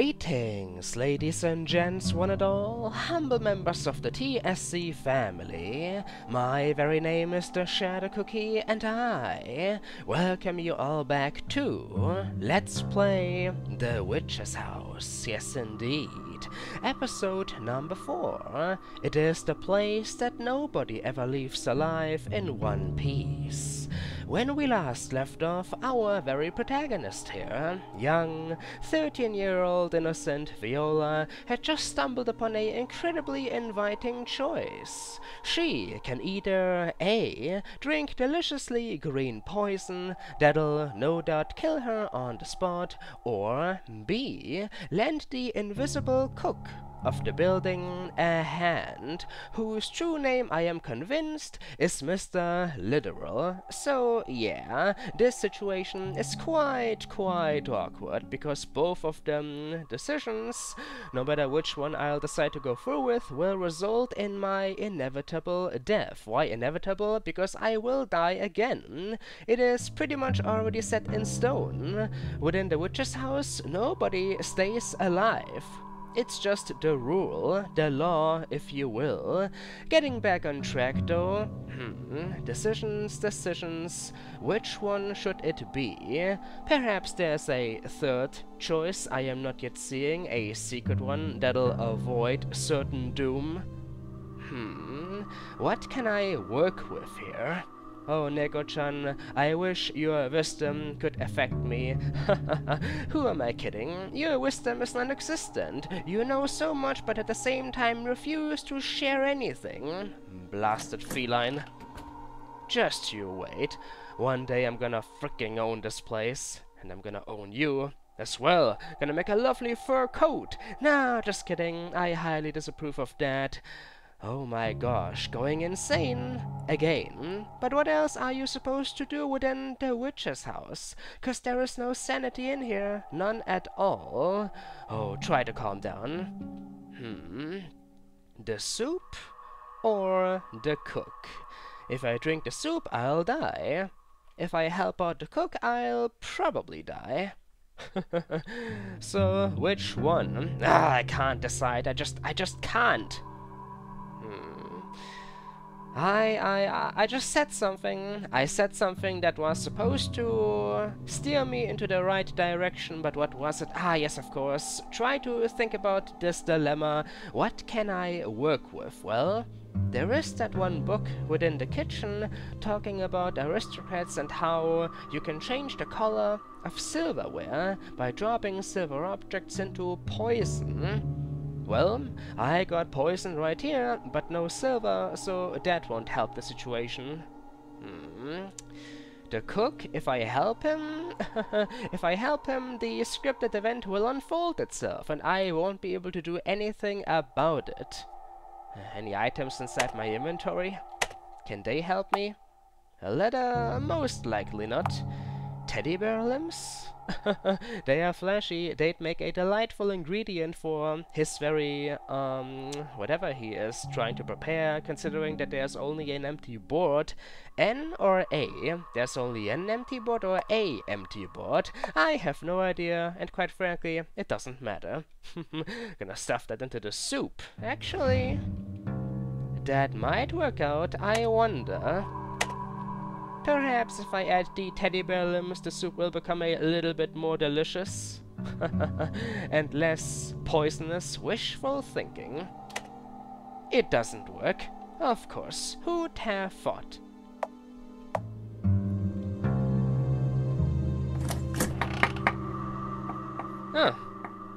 Greetings, ladies and gents, one and all, humble members of the TSC family. My very name is the Shadow Cookie, and I welcome you all back to Let's Play The Witch's House. Yes, indeed. Episode number 4. It is the place that nobody ever leaves alive in one piece. When we last left off, our very protagonist here, young, 13-year-old innocent Viola, had just stumbled upon a incredibly inviting choice. She can either A. drink deliciously green poison that'll no doubt kill her on the spot, or B. lend the invisible cook of the building a hand, whose true name I am convinced is Mr. Literal. So yeah, this situation is quite, quite awkward, because both of them decisions, no matter which one I'll decide to go through with, will result in my inevitable death. Why inevitable? Because I will die again. It is pretty much already set in stone. Within the witch's house, nobody stays alive. It's just the rule, the law, if you will. Getting back on track though, hmm, decisions, decisions, which one should it be? Perhaps there's a third choice I am not yet seeing, a secret one that'll avoid certain doom? Hmm, what can I work with here? Oh, Neko-chan, I wish your wisdom could affect me. Who am I kidding? Your wisdom is non-existent. You know so much, but at the same time refuse to share anything. Blasted feline. Just you wait. One day I'm gonna freaking own this place. And I'm gonna own you as well. Gonna make a lovely fur coat. Nah, just kidding. I highly disapprove of that. Oh my gosh, going insane again. But what else are you supposed to do within the witch's house? Cause there is no sanity in here, none at all. Oh, try to calm down. Hmm. The soup or the cook? If I drink the soup, I'll die. If I help out the cook, I'll probably die. so, which one? Ah, I can't decide. I just, I just can't. I, I, I just said something. I said something that was supposed to steer me into the right direction, but what was it? Ah, yes, of course. Try to think about this dilemma. What can I work with? Well, there is that one book within the kitchen talking about aristocrats and how you can change the color of silverware by dropping silver objects into poison. Well, I got poison right here, but no silver, so that won't help the situation. Hmm. The cook, if I help him, if I help him, the scripted event will unfold itself, and I won't be able to do anything about it. Any items inside my inventory? Can they help me? A letter? Most likely not. Teddy bear limbs? they are flashy. They'd make a delightful ingredient for his very, um, whatever he is trying to prepare, considering that there's only an empty board. N or A? There's only an empty board or a empty board? I have no idea, and quite frankly, it doesn't matter. Gonna stuff that into the soup. Actually, that might work out, I wonder. Perhaps if I add the teddy bear limbs, the soup will become a little bit more delicious. and less poisonous wishful thinking. It doesn't work. Of course, who'd have thought? Huh.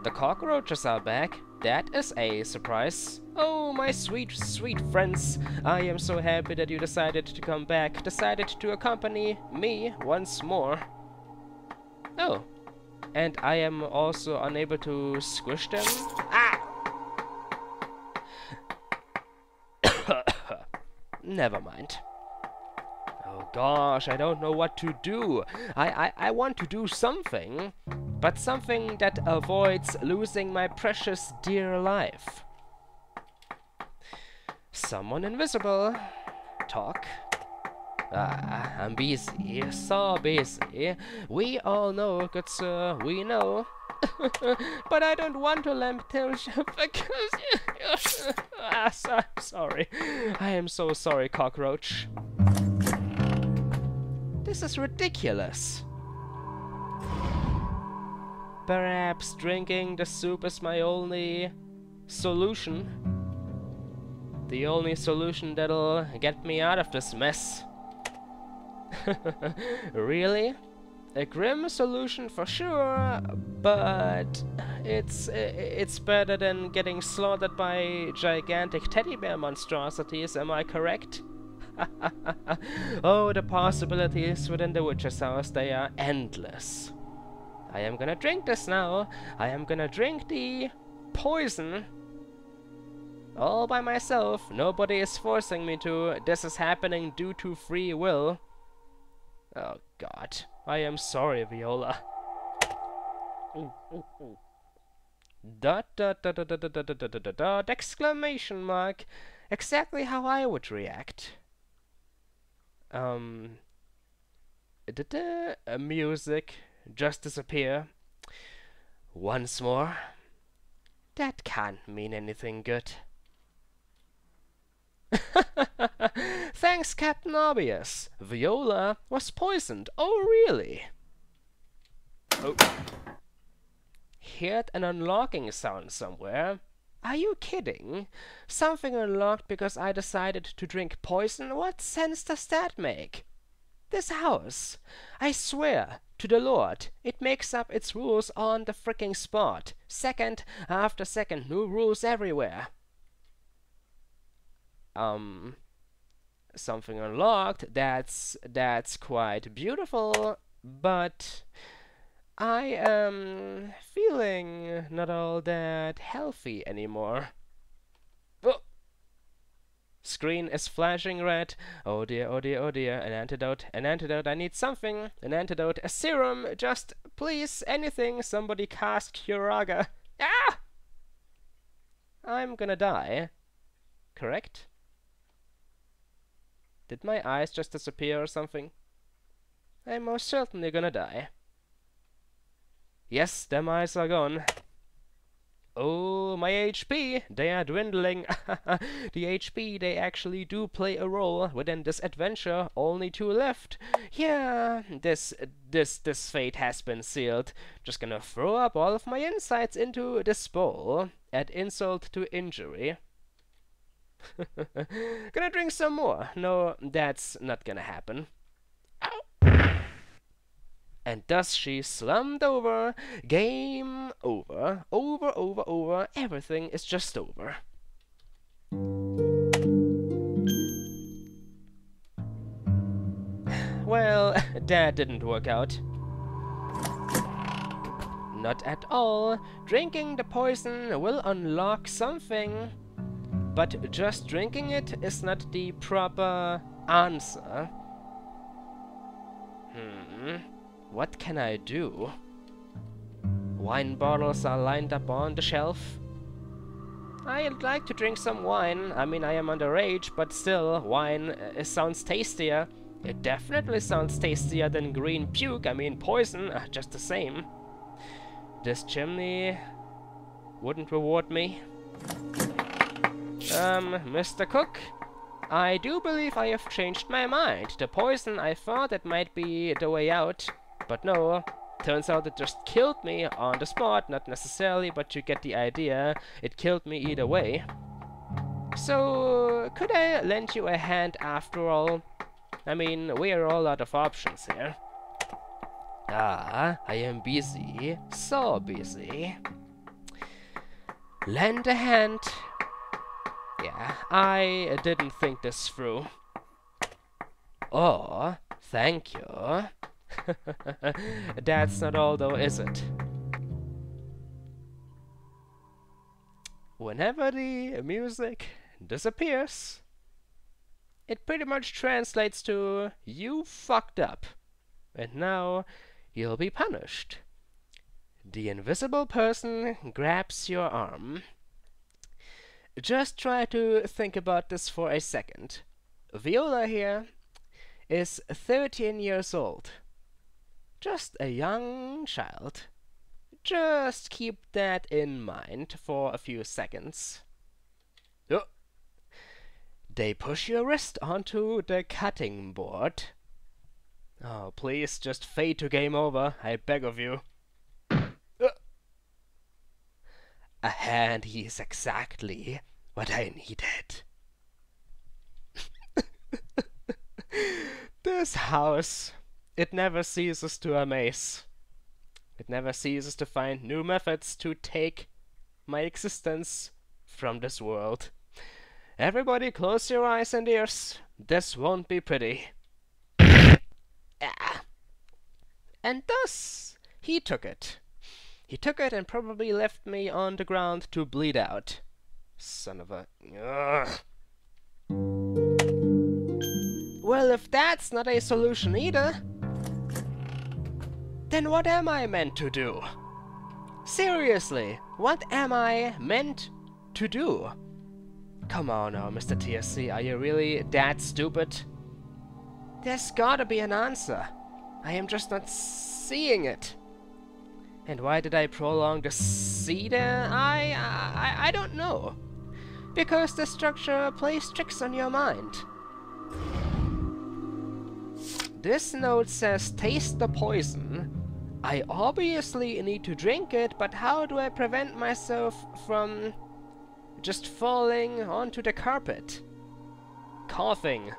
The cockroaches are back. That is a surprise. Oh, my sweet, sweet friends. I am so happy that you decided to come back, decided to accompany me once more. Oh. And I am also unable to squish them? Ah! Never mind. Gosh, I don't know what to do. I, I, I want to do something but something that avoids losing my precious dear life. Someone invisible. Talk. Ah, I'm busy, so busy. We all know, good sir, we know. but I don't want to lamp because ah, so, sorry. I am so sorry, cockroach. This is ridiculous. Perhaps drinking the soup is my only solution. The only solution that'll get me out of this mess. really? A grim solution for sure, but it's it's better than getting slaughtered by gigantic teddy bear monstrosities, am I correct? Oh, the possibilities within the witch's house, they are endless. I am gonna drink this now. I am gonna drink the poison all by myself. Nobody is forcing me to. This is happening due to free will. Oh god. I am sorry, Viola. dot dot dot dot dot dot dot dot dot exclamation mark. Exactly how I would react. Um. Music just disappear? Once more. That can't mean anything good. Thanks, Captain Obvious. Viola was poisoned. Oh, really? Oh. Heard an unlocking sound somewhere. Are you kidding? Something unlocked because I decided to drink poison? What sense does that make? This house, I swear to the Lord, it makes up its rules on the freaking spot. Second after second, new rules everywhere um, something unlocked that's that's quite beautiful but I am feeling not all that healthy anymore. Oh. Screen is flashing red. Oh dear, oh dear, oh dear. An antidote, an antidote. I need something. An antidote, a serum. Just please, anything. Somebody cast Curaga. Ah! I'm gonna die. Correct? Did my eyes just disappear or something? I'm most certainly gonna die. Yes, them eyes are gone. Oh, my HP! They are dwindling. the HP, they actually do play a role within this adventure. Only two left. Yeah, this, this, this fate has been sealed. Just gonna throw up all of my insights into this bowl. Add insult to injury. gonna drink some more. No, that's not gonna happen. And thus she slumped over. Game over. Over, over, over. Everything is just over. Well, that didn't work out. Not at all. Drinking the poison will unlock something. But just drinking it is not the proper answer. Hmm. What can I do? Wine bottles are lined up on the shelf. I'd like to drink some wine. I mean, I am underage, but still, wine uh, sounds tastier. It definitely sounds tastier than green puke. I mean, poison, uh, just the same. This chimney wouldn't reward me. Um, Mr. Cook, I do believe I have changed my mind. The poison, I thought it might be the way out, but no. Turns out it just killed me on the spot, not necessarily, but you get the idea. It killed me either way. So, could I lend you a hand after all? I mean, we are all out of options here. Ah, I am busy. So busy. Lend a hand. Yeah, I didn't think this through. Oh, thank you. That's not all though, is it? Whenever the music disappears, it pretty much translates to you fucked up, and now you'll be punished. The invisible person grabs your arm just try to think about this for a second. Viola here is 13 years old. Just a young child. Just keep that in mind for a few seconds. Oh. They push your wrist onto the cutting board. Oh, please, just fade to game over, I beg of you. Uh. A hand is exactly what I needed. this house, it never ceases to amaze. It never ceases to find new methods to take my existence from this world. Everybody close your eyes and ears. This won't be pretty. Ah. And thus, he took it. He took it and probably left me on the ground to bleed out. Son of a... Ugh. Well, if that's not a solution either, then what am I meant to do? Seriously, what am I meant to do? Come on now, Mr. TSC, are you really that stupid? There's gotta be an answer. I am just not seeing it. And why did I prolong the C there? I, I, I don't know. Because the structure plays tricks on your mind. This note says taste the poison. I obviously need to drink it, but how do I prevent myself from just falling onto the carpet? Coughing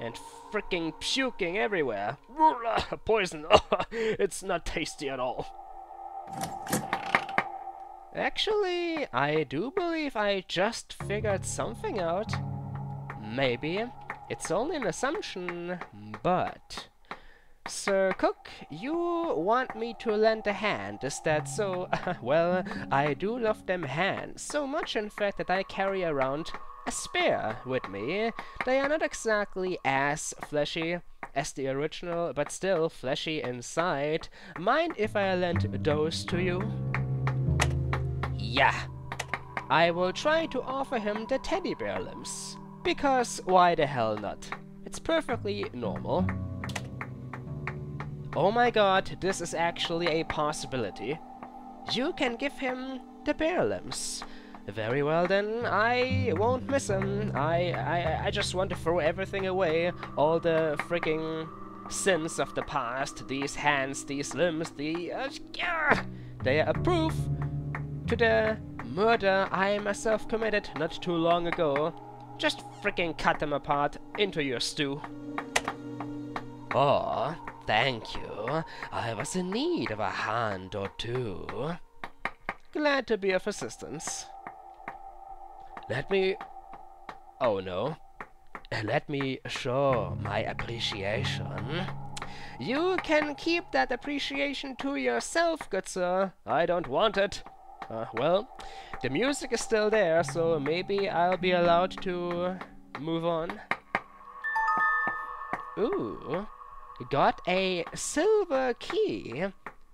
and freaking puking everywhere. Poison. it's not tasty at all. Actually, I do believe I just figured something out. Maybe. It's only an assumption, but... Sir Cook, you want me to lend a hand, is that so? well, I do love them hands, so much in fact that I carry around a spare with me. They are not exactly as fleshy as the original, but still fleshy inside. Mind if I lend those to you? Yeah. I will try to offer him the teddy bear limbs. Because why the hell not? It's perfectly normal. Oh my god, this is actually a possibility. You can give him the bear limbs. Very well then, I won't miss him. I, I, I just want to throw everything away. All the freaking sins of the past. These hands, these limbs, the... Uh, they are a proof to the murder I myself committed not too long ago. Just freaking cut them apart into your stew. Oh, thank you. I was in need of a hand or two. Glad to be of assistance. Let me... Oh no. Let me show my appreciation. You can keep that appreciation to yourself, good sir. I don't want it. Uh, well, the music is still there, so maybe I'll be allowed to move on. Ooh, got a silver key.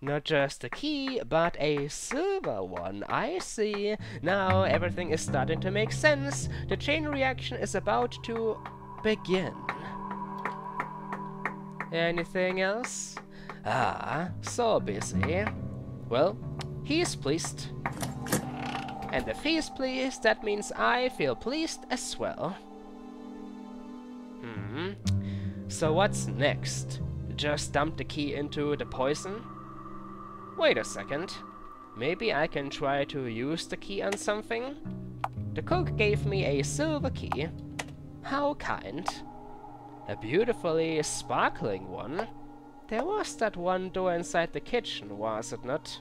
Not just a key, but a silver one. I see. Now everything is starting to make sense. The chain reaction is about to begin. Anything else? Ah, so busy. Well, he's pleased. And if he's pleased, that means I feel pleased as well. Hmm. So what's next? Just dump the key into the poison? Wait a second. Maybe I can try to use the key on something? The cook gave me a silver key. How kind. A beautifully sparkling one. There was that one door inside the kitchen, was it not?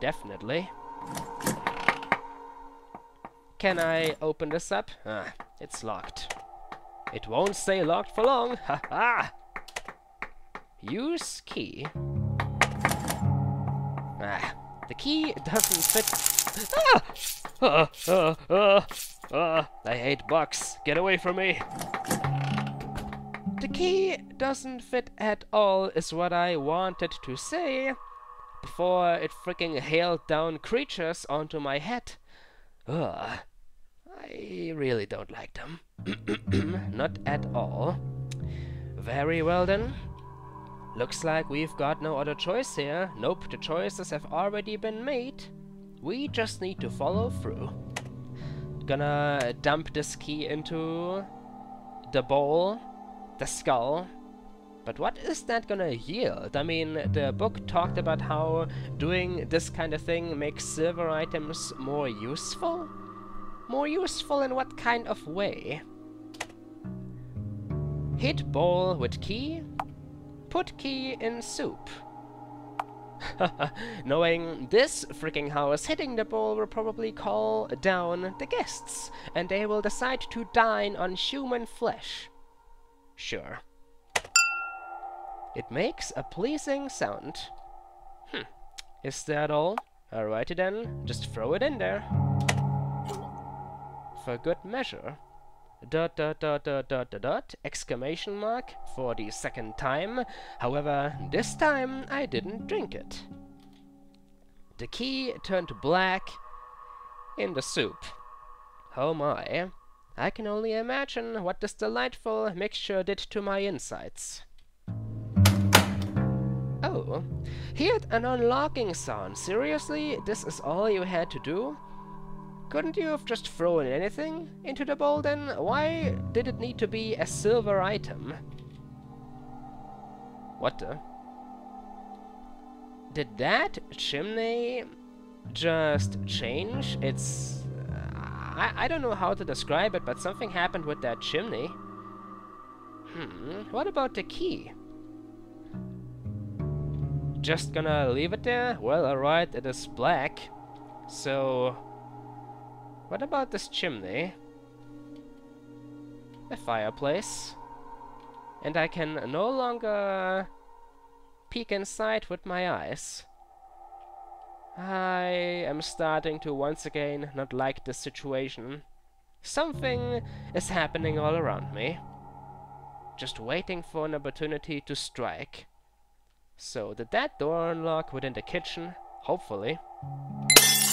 Definitely. Can I open this up? Ah, it's locked. It won't stay locked for long. Ha ha! Use key. Ah, the key doesn't fit. Ah! Uh, uh, uh, uh, I hate bugs. Get away from me. The key doesn't fit at all is what I wanted to say before it freaking hailed down creatures onto my head. Ugh. I really don't like them. Not at all. Very well then. Looks like we've got no other choice here. Nope, the choices have already been made. We just need to follow through. Gonna dump this key into the bowl, the skull. But what is that gonna yield? I mean, the book talked about how doing this kind of thing makes silver items more useful? More useful in what kind of way? Hit ball with key, put key in soup. Knowing this freaking house, hitting the ball will probably call down the guests, and they will decide to dine on human flesh. Sure. It makes a pleasing sound. Hm. Is that all? Alrighty then, just throw it in there. For good measure dot dot dot dot dot dot dot exclamation mark for the second time. However, this time I didn't drink it. The key turned black in the soup. Oh my. I can only imagine what this delightful mixture did to my insides. Oh, heard an unlocking sound. Seriously? This is all you had to do? Couldn't you have just thrown anything into the bowl then? Why did it need to be a silver item? What the? Did that chimney just change? It's... Uh, I, I don't know how to describe it, but something happened with that chimney. Hmm, what about the key? Just gonna leave it there? Well, alright, it is black. So, what about this chimney? A fireplace. And I can no longer peek inside with my eyes. I am starting to once again not like this situation. Something is happening all around me. Just waiting for an opportunity to strike. So, did that door unlock within the kitchen? Hopefully.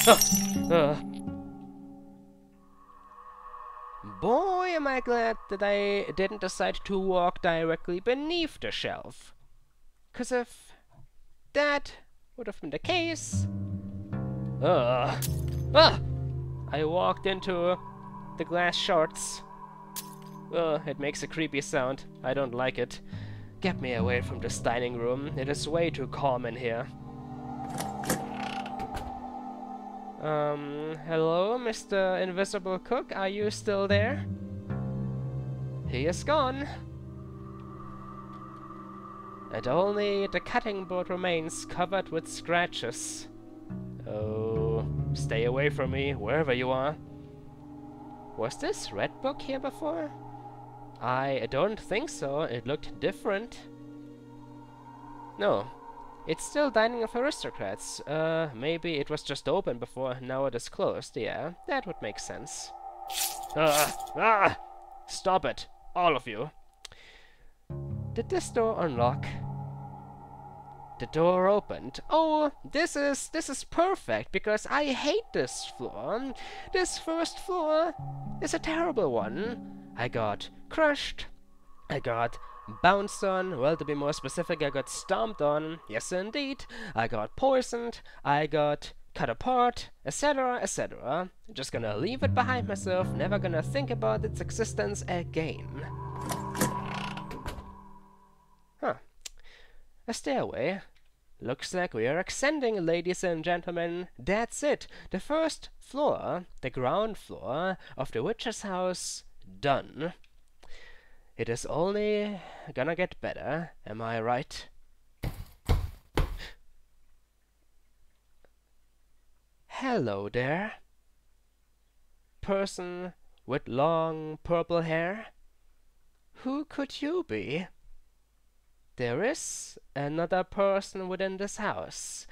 Oh, uh, Boy, am I glad that I didn't decide to walk directly beneath the shelf. Cause if that would have been the case... Ugh. Ah! I walked into the glass shards. Ugh, it makes a creepy sound. I don't like it. Get me away from this dining room. It is way too calm in here. Um, hello, Mr. Invisible Cook, are you still there? He is gone. And only the cutting board remains covered with scratches. Oh, stay away from me, wherever you are. Was this red book here before? I don't think so, it looked different. No, it's still dining of aristocrats. Uh, maybe it was just open before, now it is closed. Yeah, that would make sense. Ah! Ah! Stop it, all of you. Did this door unlock? The door opened. Oh, this is this is perfect because I hate this floor. This first floor is a terrible one. I got crushed. I got bounced on, well to be more specific I got stomped on, yes indeed, I got poisoned, I got cut apart, etc, etc. Just gonna leave it behind myself, never gonna think about its existence again. Huh. A stairway. Looks like we are ascending, ladies and gentlemen. That's it. The first floor, the ground floor of the witch's house, done. It is only gonna get better, am I right? Hello there. Person with long purple hair? Who could you be? There is another person within this house.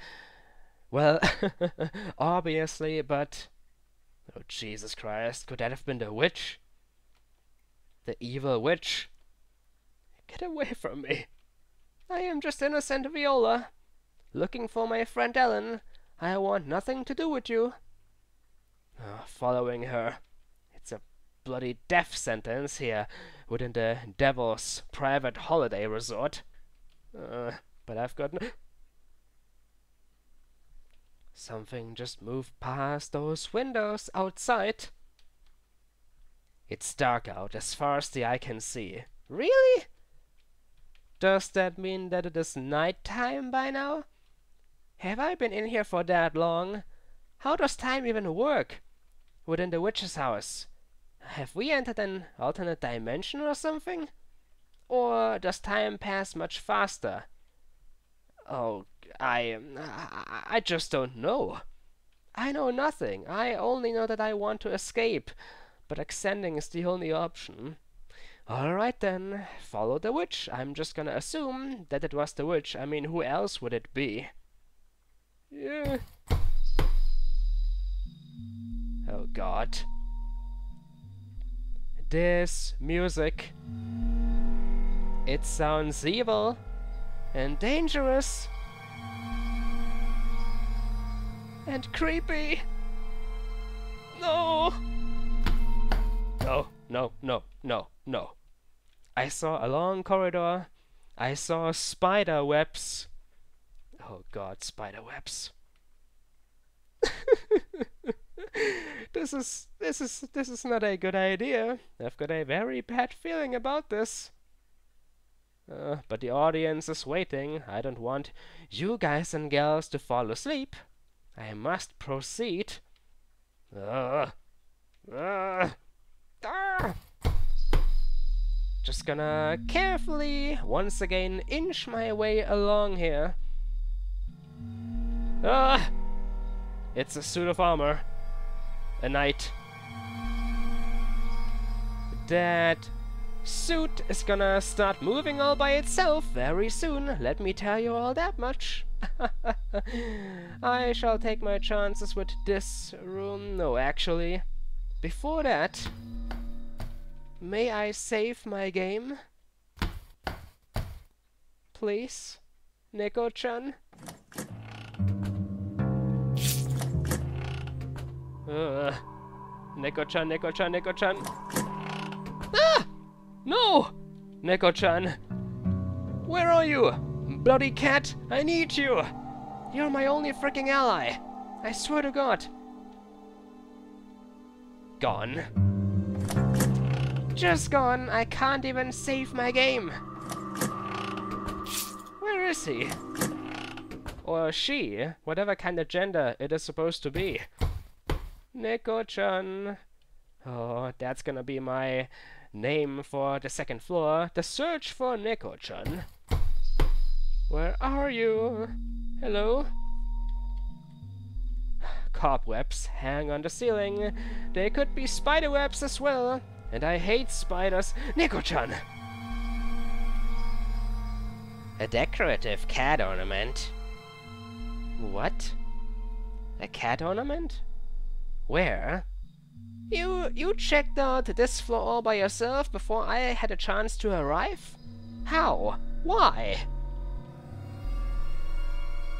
Well, obviously, but... Oh, Jesus Christ, could that have been the witch? The evil witch. Get away from me. I am just innocent Viola. Looking for my friend Ellen. I want nothing to do with you. Oh, following her. It's a bloody death sentence here within the devil's private holiday resort. Uh, but I've got no... Something just moved past those windows outside. It's dark out as far as the eye can see. Really? Does that mean that it is night time by now? Have I been in here for that long? How does time even work? Within the witch's house? Have we entered an alternate dimension or something? Or does time pass much faster? Oh, I, I just don't know. I know nothing. I only know that I want to escape, but ascending is the only option. Alright then, follow the witch. I'm just gonna assume that it was the witch. I mean, who else would it be? Yeah. Oh god. This music. It sounds evil and dangerous and creepy. No, no, no, no. I saw a long corridor. I saw spider webs. Oh god, spider webs. this is this is this is not a good idea. I've got a very bad feeling about this. Uh, but the audience is waiting. I don't want you guys and girls to fall asleep. I must proceed. Uh, uh, Just gonna carefully, once again, inch my way along here. Ah! It's a suit of armor. A knight. That suit is gonna start moving all by itself very soon, let me tell you all that much. I shall take my chances with this room. No, actually, before that, may I save my game? Please, Neko-chan? Uh, Neko-chan, Neko-chan, Neko-chan. Ah! No! Neko-chan! Where are you? Bloody cat! I need you! You're my only freaking ally! I swear to God! Gone. Just gone. I can't even save my game. Where is he? Or she, whatever kind of gender it is supposed to be. Neko-chan. Oh, that's gonna be my name for the second floor. The search for Neko-chan. Where are you? Hello? Cobwebs hang on the ceiling. They could be spiderwebs as well. And I hate spiders. Neko-chan! A decorative cat ornament. What? A cat ornament? Where? You you checked out this floor all by yourself before I had a chance to arrive? How? Why?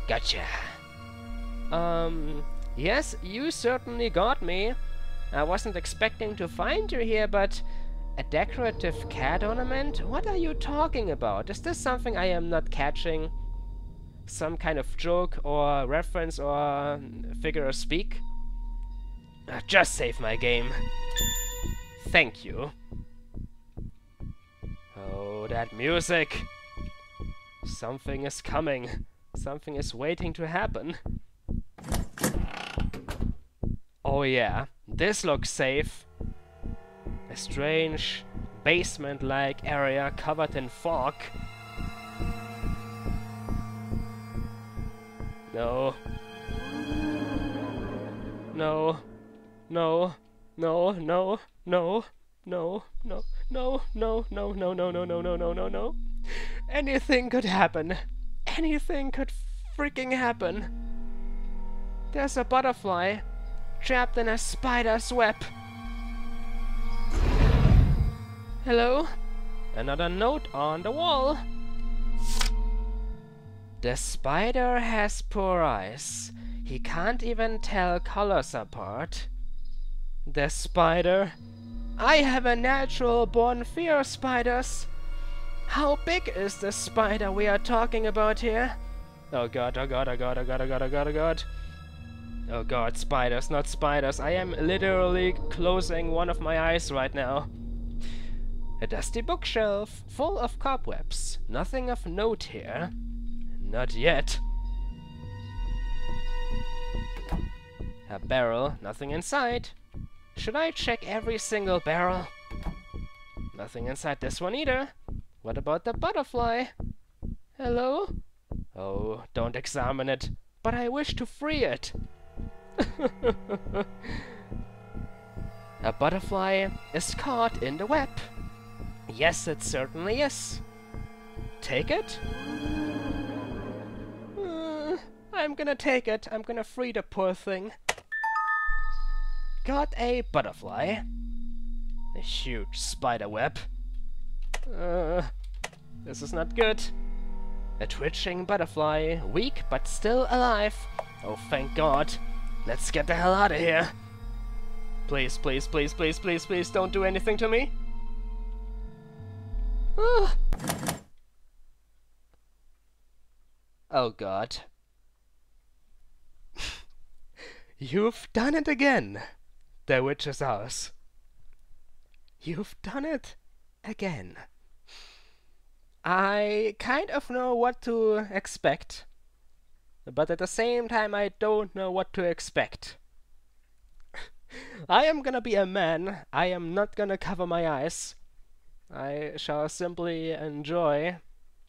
Gotcha. Um, yes, you certainly got me. I wasn't expecting to find you here, but a decorative cat ornament? What are you talking about? Is this something I am not catching? Some kind of joke or reference or figure of speak? Uh, just save my game. Thank you. Oh, that music! Something is coming. Something is waiting to happen. Oh yeah, this looks safe. A strange basement-like area covered in fog. No. No. No. No, no, no, no, no, no, no, no, no, no, no, no, no, no, no, no. Anything could happen anything could freaking happen. There's a butterfly trapped in a spider's web. Hello? Another note on the wall. The spider has poor eyes. He can't even tell colors apart. The spider. I have a natural born fear of spiders. How big is the spider we are talking about here? Oh god, oh god, oh god, oh god, oh god, oh god, oh god. Oh god, spiders, not spiders. I am literally closing one of my eyes right now. A dusty bookshelf, full of cobwebs. Nothing of note here. Not yet. A barrel, nothing inside. Should I check every single barrel? Nothing inside this one either. What about the butterfly? Hello? Oh, don't examine it. But I wish to free it. A butterfly is caught in the web. Yes, it certainly is. Take it? Uh, I'm gonna take it. I'm gonna free the poor thing. Got a butterfly. A huge spider web. Uh, this is not good. A twitching butterfly, weak but still alive. Oh, thank God. Let's get the hell out of here. Please, please, please, please, please, please, don't do anything to me. Oh, oh God. You've done it again, the witch is ours. You've done it again. I kind of know what to expect but at the same time I don't know what to expect. I am gonna be a man, I am not gonna cover my eyes. I shall simply enjoy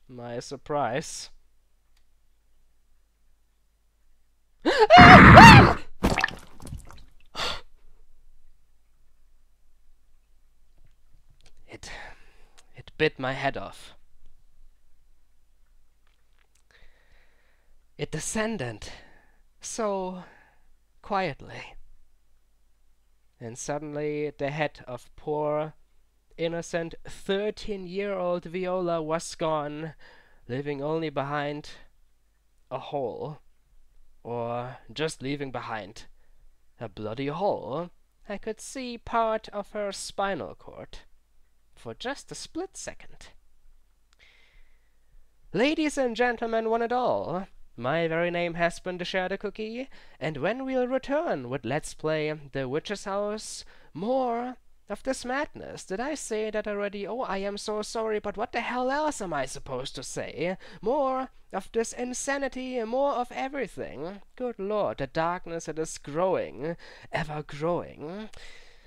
my surprise. it it bit my head off. It descended so quietly. And suddenly the head of poor, innocent 13 year old Viola was gone, leaving only behind a hole. Or just leaving behind a bloody hole. I could see part of her spinal cord for just a split second. Ladies and gentlemen, one and all, my very name has been the Shadow Cookie, and when we'll return with Let's Play The Witch's House, more of this madness. Did I say that already? Oh, I am so sorry, but what the hell else am I supposed to say? More of this insanity, more of everything. Good lord, the darkness that is growing, ever growing.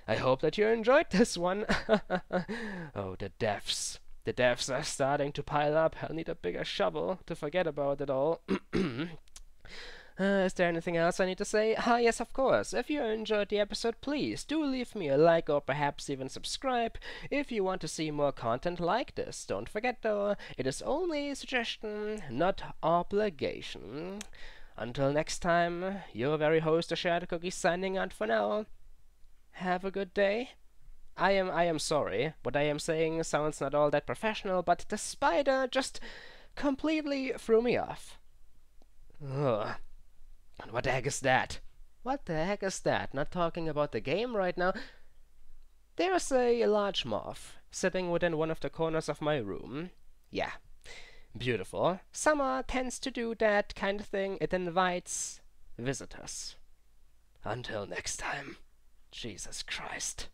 I hope that you enjoyed this one. oh, the deaths. The deaths are starting to pile up. I'll need a bigger shovel to forget about it all. Uh, is there anything else I need to say? Ah, yes, of course. If you enjoyed the episode, please do leave me a like or perhaps even subscribe if you want to see more content like this. Don't forget, though, it is only a suggestion, not obligation. Until next time, your very host, Shadow Cookie, signing out for now. Have a good day. I am I am sorry. What I am saying sounds not all that professional, but the spider just completely threw me off. Ugh. What the heck is that? What the heck is that? Not talking about the game right now. There's a large moth sitting within one of the corners of my room. Yeah. Beautiful. Summer tends to do that kind of thing. It invites visitors. Until next time. Jesus Christ.